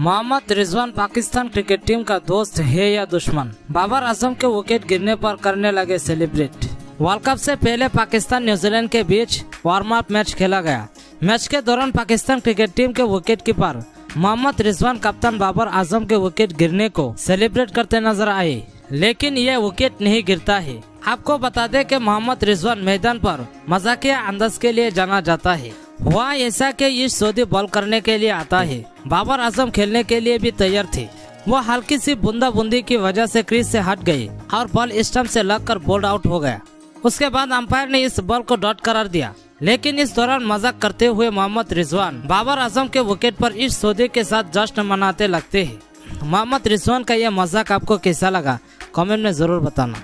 Mohammad Rizwan Pakistan cricket team का दोस्त है या दुश्मन? बाबर आज़म के विकेट गिरने पर करने लगे सेलिब्रेट वर्ल्ड कप से पहले पाकिस्तान न्यूजीलैंड के बीच वार्म अप मैच खेला गया। मैच के दौरान पाकिस्तान क्रिकेट टीम के विकेट कीपर मोहम्मद रिजवान कप्तान बाबर आज़म के विकेट गिरने को सेलिब्रेट करते नज़र आए। लेकिन यह विकेट नहीं गिरता है। आपको बता दें कि मोहम्मद रिजवान मैदान पर मजाकिया अंदाज के लिए जाना जाता है। वहाँ ऐसा के इस सऊदी बॉल करने के लिए आता है। बाबर आज़म खेलने के लिए भी तैयार थे। वो हल्की सी बूंदा बूंदी की वजह से क्रीज से हट गई और बॉल स्टम्प से लगकर बोल्ड आउट हो गया। उसके बाद अंपायर ने इस बॉल को डॉट करार दिया। लेकिन इस दौरान मज़ाक करते हुए मोहम्मद रिजवान बाबर आज़म के विकेट पर इस सौदे के साथ जश्न मनाते लगते हैं। मोहम्मद रिजवान का यह मज़ाक आपको कैसा लगा? कमेंट में ज़रूर बताना।